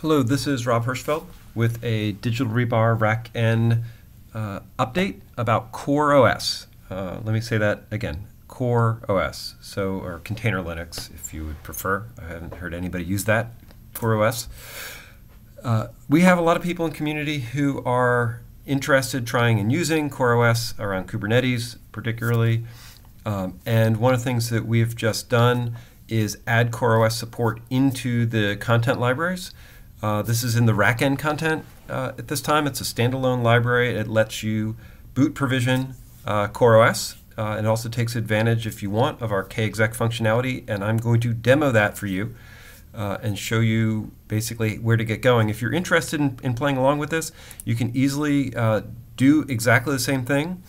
Hello, this is Rob Hirschfeld with a Digital Rebar RackN uh, update about Core OS. Uh, let me say that again, Core OS, so or Container Linux if you would prefer. I haven't heard anybody use that, Core OS. Uh, we have a lot of people in community who are interested trying and using Core OS around Kubernetes particularly. Um, and one of the things that we've just done is add CoreOS support into the content libraries. Uh, this is in the RackN content uh, at this time. It's a standalone library. It lets you boot provision uh, CoreOS. Uh, it also takes advantage, if you want, of our kexec functionality. And I'm going to demo that for you uh, and show you basically where to get going. If you're interested in, in playing along with this, you can easily uh, do exactly the same thing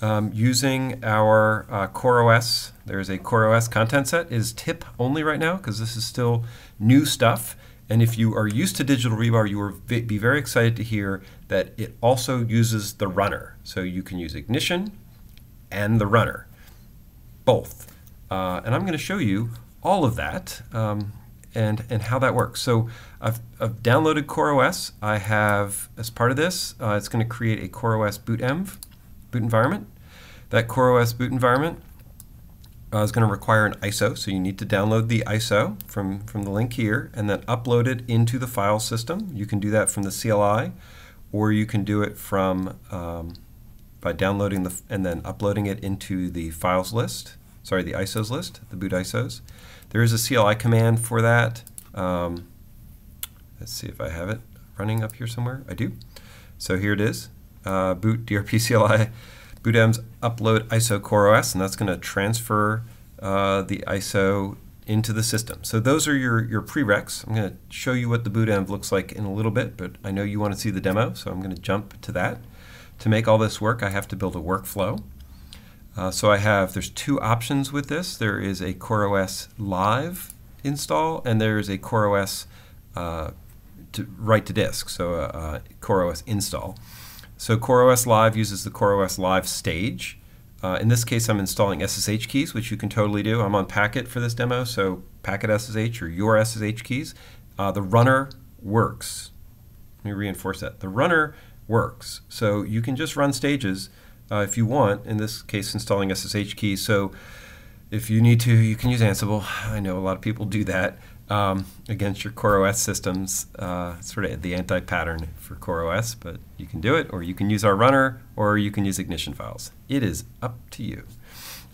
um, using our uh, CoreOS. There's a CoreOS content set. It is tip only right now because this is still new stuff. And if you are used to Digital Rebar, you will be very excited to hear that it also uses the runner. So you can use Ignition and the runner, both. Uh, and I'm going to show you all of that um, and, and how that works. So I've, I've downloaded CoreOS. I have, as part of this, uh, it's going to create a CoreOS boot env, boot environment. That CoreOS boot environment uh, is going to require an ISO, so you need to download the ISO from, from the link here and then upload it into the file system. You can do that from the CLI, or you can do it from um, by downloading the and then uploading it into the files list. Sorry, the ISOs list, the boot ISOs. There is a CLI command for that. Um, let's see if I have it running up here somewhere. I do. So here it is. Uh, boot DRP CLI bootenvs upload ISO CoreOS, and that's going to transfer uh, the ISO into the system. So those are your, your prereqs. I'm going to show you what the bootenv looks like in a little bit, but I know you want to see the demo, so I'm going to jump to that. To make all this work, I have to build a workflow. Uh, so I have, there's two options with this. There is a CoreOS Live install, and there's a CoreOS uh, to write to disk, so a, a CoreOS install. So CoreOS Live uses the CoreOS Live stage. Uh, in this case, I'm installing SSH keys, which you can totally do. I'm on Packet for this demo, so Packet SSH or your SSH keys. Uh, the runner works. Let me reinforce that. The runner works. So you can just run stages uh, if you want, in this case, installing SSH keys. So if you need to, you can use Ansible. I know a lot of people do that um, against your CoreOS systems, uh, sort of the anti-pattern for CoreOS, but you can do it, or you can use our runner, or you can use ignition files. It is up to you.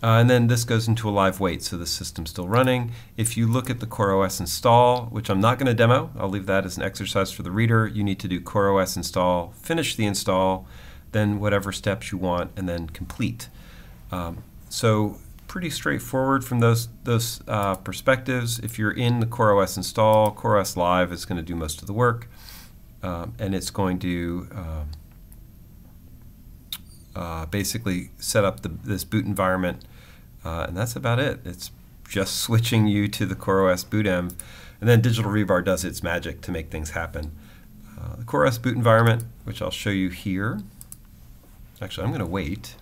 Uh, and then this goes into a live wait, so the system's still running. If you look at the CoreOS install, which I'm not going to demo, I'll leave that as an exercise for the reader. You need to do CoreOS install, finish the install, then whatever steps you want, and then complete. Um, so pretty straightforward from those those uh, perspectives. If you're in the CoreOS install, CoreOS Live is going to do most of the work, um, and it's going to um, uh, basically set up the, this boot environment, uh, and that's about it. It's just switching you to the CoreOS boot env, and then Digital Rebar does its magic to make things happen. Uh, the CoreOS boot environment, which I'll show you here. Actually, I'm going to wait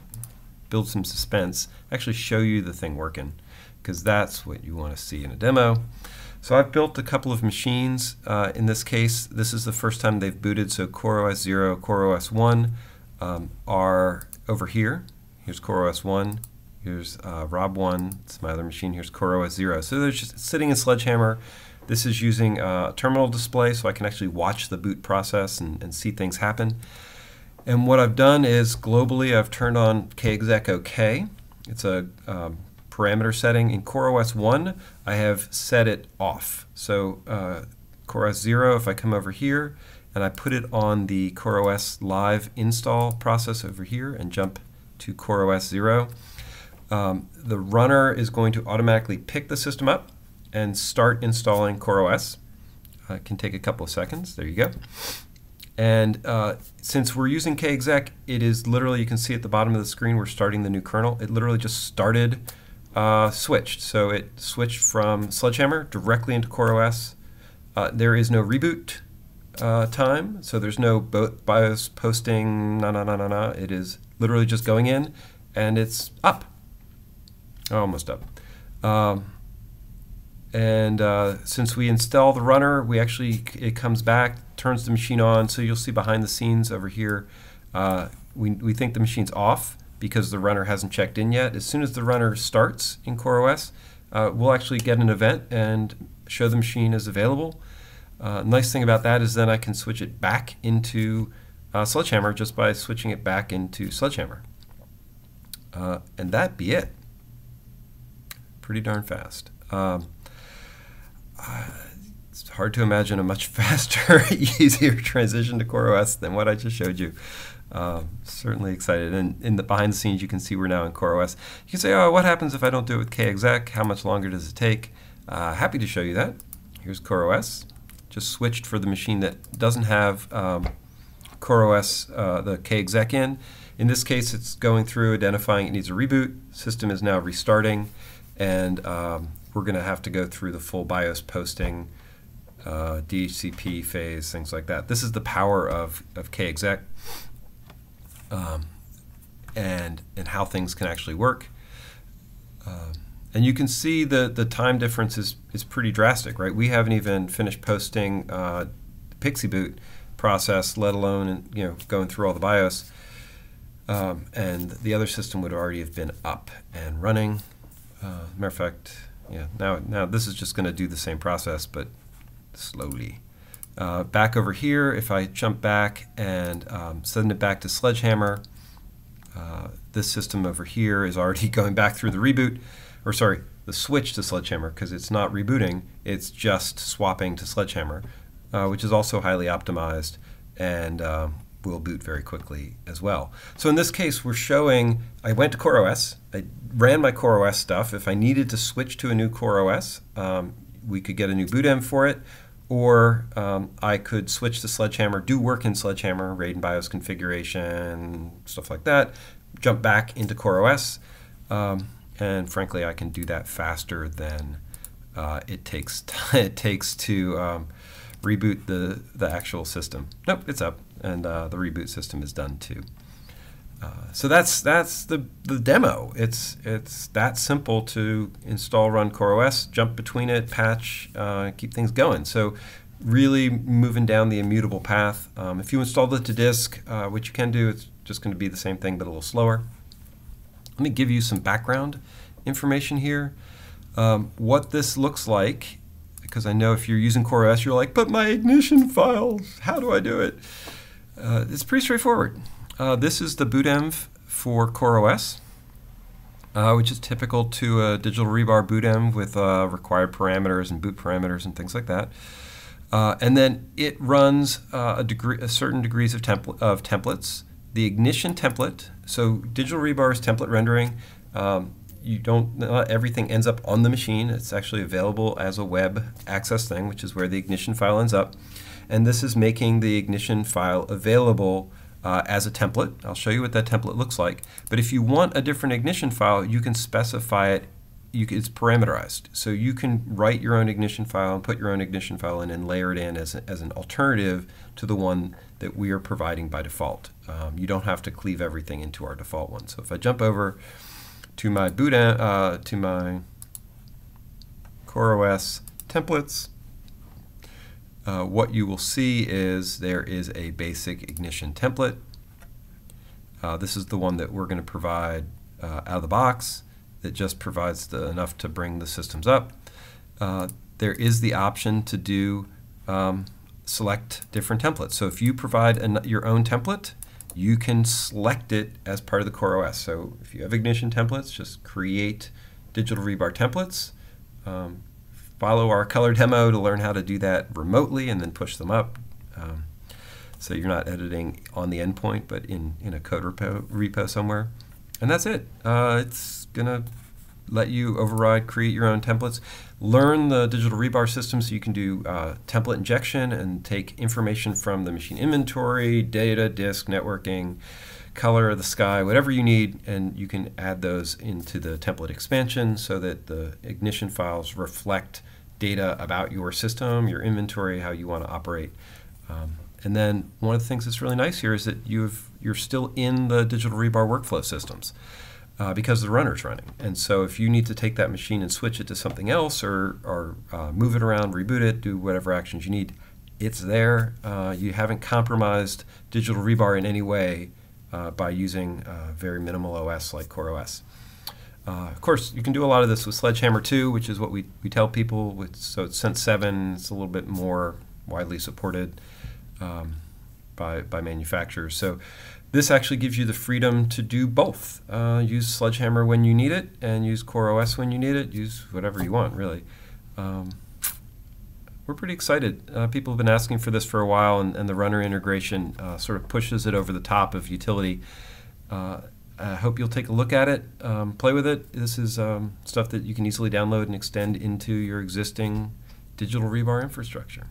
build some suspense, actually show you the thing working, because that's what you want to see in a demo. So I've built a couple of machines. Uh, in this case, this is the first time they've booted, so CoreOS 0, CoreOS 1 um, are over here. Here's CoreOS 1, here's uh, Rob 1, it's my other machine, here's CoreOS 0. So they're just sitting in Sledgehammer. This is using a terminal display, so I can actually watch the boot process and, and see things happen. And what I've done is globally I've turned on kexec OK. It's a um, parameter setting. In CoreOS 1, I have set it off. So uh, CoreOS 0, if I come over here and I put it on the CoreOS live install process over here and jump to CoreOS 0, um, the runner is going to automatically pick the system up and start installing CoreOS. Uh, it can take a couple of seconds. There you go. And uh, since we're using kexec, it is literally, you can see at the bottom of the screen, we're starting the new kernel. It literally just started, uh, switched. So it switched from Sledgehammer directly into CoreOS. Uh, there is no reboot uh, time, so there's no BIOS posting, na na na na na. It is literally just going in, and it's up. Almost up. Um, And uh, since we install the runner, we actually it comes back, turns the machine on. So you'll see behind the scenes over here, uh, we, we think the machine's off because the runner hasn't checked in yet. As soon as the runner starts in CoreOS, uh, we'll actually get an event and show the machine is available. Uh, nice thing about that is then I can switch it back into uh, Sledgehammer just by switching it back into Sledgehammer. Uh, and that be it. Pretty darn fast. Um, it's hard to imagine a much faster, easier transition to CoreOS than what I just showed you. Uh, certainly excited. And in the behind the scenes, you can see we're now in CoreOS. You can say, oh, what happens if I don't do it with kexec? How much longer does it take? Uh, happy to show you that. Here's CoreOS. Just switched for the machine that doesn't have um, CoreOS, uh, the kexec in. In this case, it's going through, identifying it needs a reboot. System is now restarting, and um, we're going to have to go through the full BIOS posting, uh, DHCP phase, things like that. This is the power of, of kexec um, and, and how things can actually work. Um, and you can see the, the time difference is, is pretty drastic, right? We haven't even finished posting uh, the PXE boot process, let alone you know going through all the BIOS. Um, and the other system would already have been up and running. Uh, matter of fact, yeah. Now, now this is just going to do the same process, but slowly. Uh, back over here, if I jump back and um, send it back to Sledgehammer, uh, this system over here is already going back through the reboot or sorry, the switch to Sledgehammer because it's not rebooting, it's just swapping to Sledgehammer, uh, which is also highly optimized and uh, will boot very quickly as well. So in this case, we're showing I went to CoreOS, I ran my CoreOS stuff. If I needed to switch to a new CoreOS, um, we could get a new boot env for it, or um, I could switch to Sledgehammer, do work in Sledgehammer, RAID and BIOS configuration, stuff like that, jump back into CoreOS. Um, and frankly, I can do that faster than uh, it takes it takes to um, reboot the the actual system. Nope, it's up, and uh, the reboot system is done too. Uh, so that's that's the, the demo. It's it's that simple to install, run CoreOS, jump between it, patch, uh, keep things going. So really moving down the immutable path. Um, if you install it to disk, uh, which you can do, it's just going to be the same thing but a little slower. Let me give you some background information here. Um, what this looks like, because I know if you're using CoreOS, you're like, but my ignition files, how do I do it? Uh, it's pretty straightforward. Uh, this is the bootenv for CoreOS, uh, which is typical to a digital rebar bootenv with uh, required parameters and boot parameters and things like that. Uh, and then it runs uh, a, degree, a certain degrees of, templ of templates the ignition template. So digital rebar is template rendering. Um, you don't not everything ends up on the machine. It's actually available as a web access thing, which is where the ignition file ends up. And this is making the ignition file available uh, as a template. I'll show you what that template looks like. But if you want a different ignition file, you can specify it. Can, it's parameterized. So you can write your own ignition file and put your own ignition file in and layer it in as, a, as an alternative to the one that we are providing by default. Um, you don't have to cleave everything into our default one. So if I jump over to my boot uh, to my CoreOS templates, uh, what you will see is there is a basic ignition template. Uh, this is the one that we're going to provide uh, out of the box that just provides the, enough to bring the systems up. Uh, there is the option to do um, select different templates. So if you provide an, your own template, you can select it as part of the core OS. So if you have Ignition templates, just create digital rebar templates. Um, follow our color demo to learn how to do that remotely and then push them up. Um, so you're not editing on the endpoint, but in, in a code repo, repo somewhere. And that's it. Uh, it's going to let you override, create your own templates. Learn the digital rebar system so you can do uh, template injection and take information from the machine inventory, data, disk, networking, color of the sky, whatever you need, and you can add those into the template expansion so that the ignition files reflect data about your system, your inventory, how you want to operate. Um, and then one of the things that's really nice here is that you've, you're still in the digital rebar workflow systems. uh, because the runner's running. And so if you need to take that machine and switch it to something else or, or uh, move it around, reboot it, do whatever actions you need, it's there. Uh, you haven't compromised digital rebar in any way uh, by using uh, very minimal OS like CoreOS. Uh, of course, you can do a lot of this with Sledgehammer 2, which is what we, we tell people. With, so it's CentOS 7, it's a little bit more widely supported um, by, by manufacturers. So this actually gives you the freedom to do both. Uh, use Sledgehammer when you need it, and use CoreOS when you need it. Use whatever you want, really. Um, we're pretty excited. Uh, people have been asking for this for a while, and, and the runner integration uh, sort of pushes it over the top of utility. I hope you'll take a look at it, um, play with it. This is um, stuff that you can easily download and extend into your existing digital rebar infrastructure.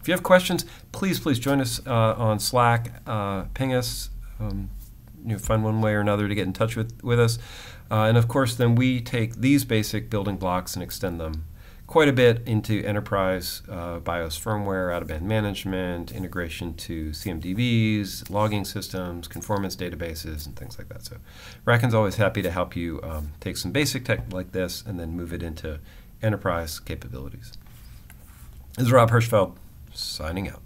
If you have questions, please, please join us uh, on Slack, uh, ping us, um, you know, find one way or another to get in touch with, with us. Uh, and of course, then we take these basic building blocks and extend them quite a bit into enterprise uh, BIOS firmware, out-of-band management, integration to CMDBs, logging systems, conformance databases, and things like that. So RackN's always happy to help you um, take some basic tech like this and then move it into enterprise capabilities. This is Rob Hirschfeld, signing out.